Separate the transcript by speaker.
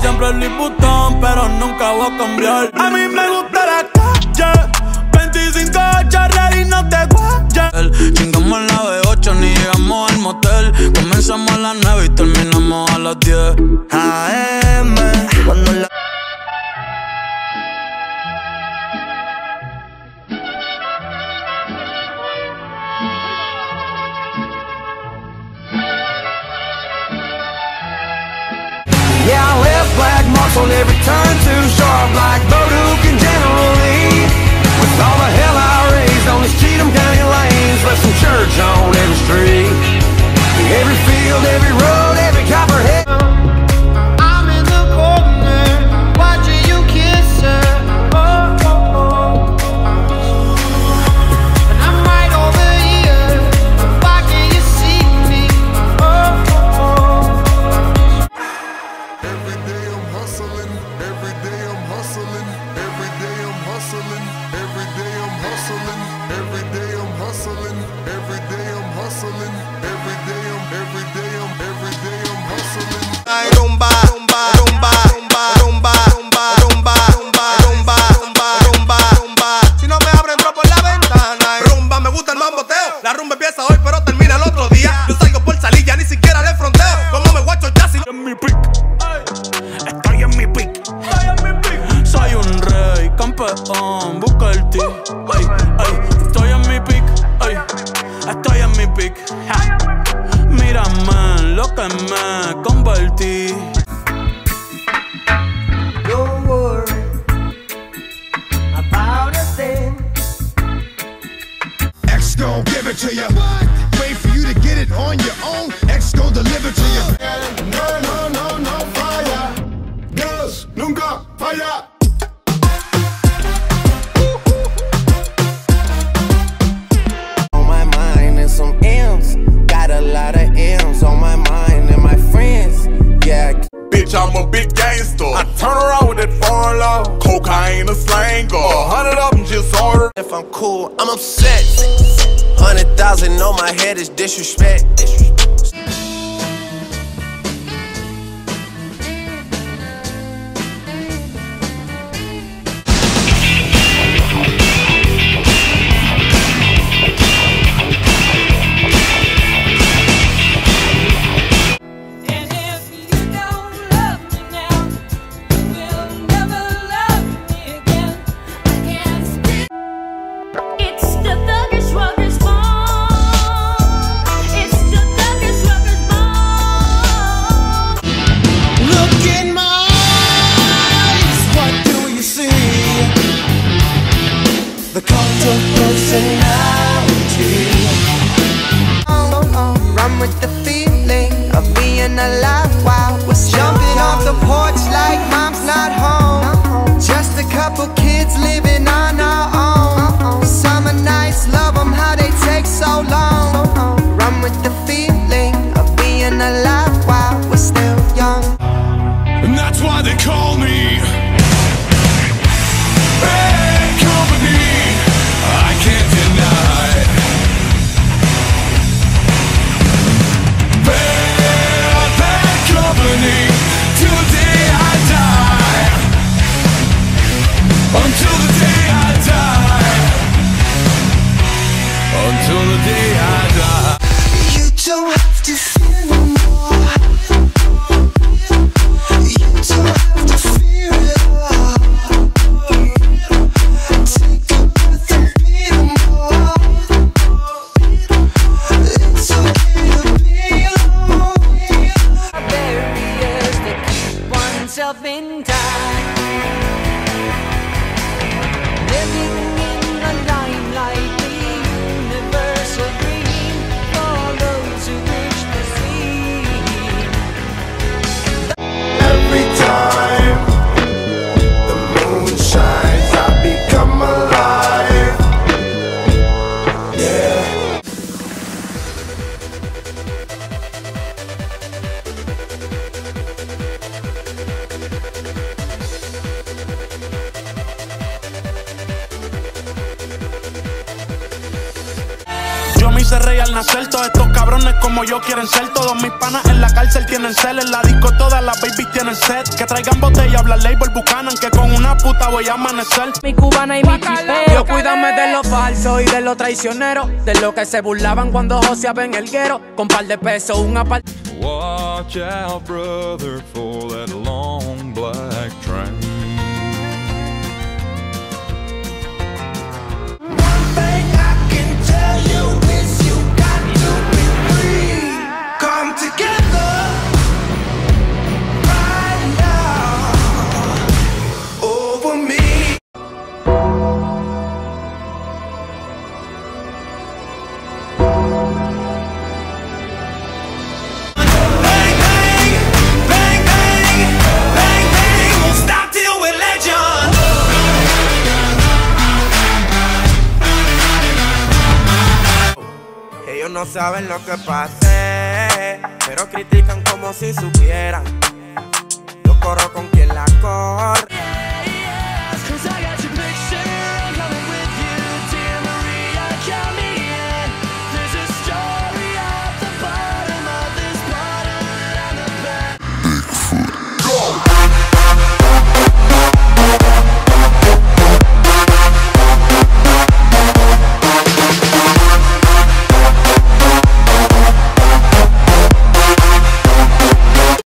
Speaker 1: siempre el Louis pero nunca voy a cambiar. A mí me gusta la calle, 25 8 y no te guayas. Chingamos la B8, ni llegamos al motel. Comenzamos a las 9 y terminamos a las 10. AM, cuando
Speaker 2: on every turn Too sharp like Bo
Speaker 3: Duke gon' give it to you. Wait for you to get it on your own. X gon' deliver to you. No, no, no, no fire. Dios nunca falla.
Speaker 4: On my mind and some M's. Got a lot of M's on my mind and my friends. Yeah.
Speaker 5: Bitch, I'm a big gangster. I turn around with that foreign law. Cocaine, a slang, or a hundred of them just ordered.
Speaker 4: If I'm cool, I'm upset. Hundred thousand on my head is disrespect.
Speaker 2: Of personality.
Speaker 6: Oh, oh, run with the feeling of being alive while we're jumping off the porch like mom's not home. Just a couple kids living on our own. Summer nights, love 'em how they take so long. Run with the feeling of being alive while we're still young.
Speaker 3: And that's why they call me
Speaker 7: hice rey al nacer. Todos estos cabrones como yo quieren ser. Todos mis panas en la cárcel tienen cel. En la disco todas las babies tienen set. Que traigan botella, habla label Buchanan. Que con una puta voy a amanecer.
Speaker 8: Mi cubana y mi.
Speaker 9: Yo cuídame de lo falso y de lo traicionero. De lo que se burlaban cuando joseaba en el guero. Con par de pesos, un apart.
Speaker 10: Watch out, brother, for that long
Speaker 11: Ellos no saben lo que pasé, pero critican como si supieran. Yo corro con quien la corre.